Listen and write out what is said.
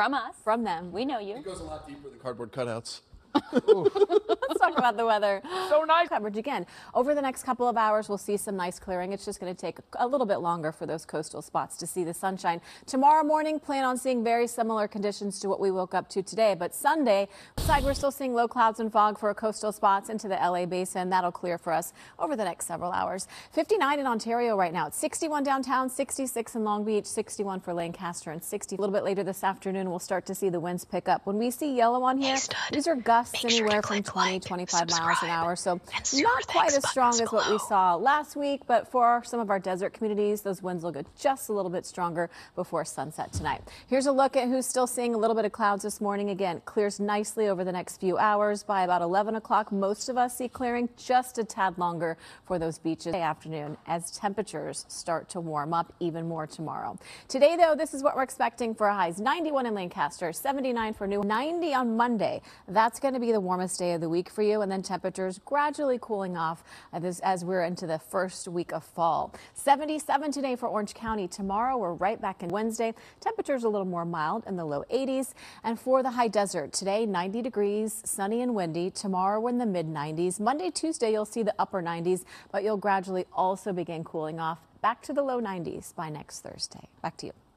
From us. from them. We know you. It goes a lot deeper than cardboard cutouts. Let's talk about the weather. So nice. Coverage again. Over the next couple of hours, we'll see some nice clearing. It's just going to take a little bit longer for those coastal spots to see the sunshine. Tomorrow morning, plan on seeing very similar conditions to what we woke up to today. But Sunday, side we're still seeing low clouds and fog for coastal spots into the LA basin. That'll clear for us over the next several hours. 59 in Ontario right now. It's 61 downtown, 66 in Long Beach, 61 for Lancaster, and 60 a little bit later this afternoon. We'll start to see the winds pick up. When we see yellow on here, these are gusts Make sure anywhere from 20, like, 25 miles an hour. So not quite as strong as what we saw last week, but for some of our desert communities, those winds will get just a little bit stronger before sunset tonight. Here's a look at who's still seeing a little bit of clouds this morning. Again, clears nicely over the next few hours. By about 11 o'clock, most of us see clearing just a tad longer for those beaches afternoon as temperatures start to warm up even more tomorrow. Today, though, this is what we're expecting for highs 91 in Lancaster, 79 for New, 90 on Monday. That's going to be the warmest day of the week for you, and then temperatures gradually cooling off as, as we're into the first week of fall. 77 today for Orange County. Tomorrow, we're right back in Wednesday. Temperatures a little more mild in the low 80s. And for the high desert, today 90 degrees, sunny and windy. Tomorrow, we're in the mid 90s. Monday, Tuesday, you'll see the upper 90s, but you'll gradually also begin cooling off back to the low 90s by next Thursday. Back to you.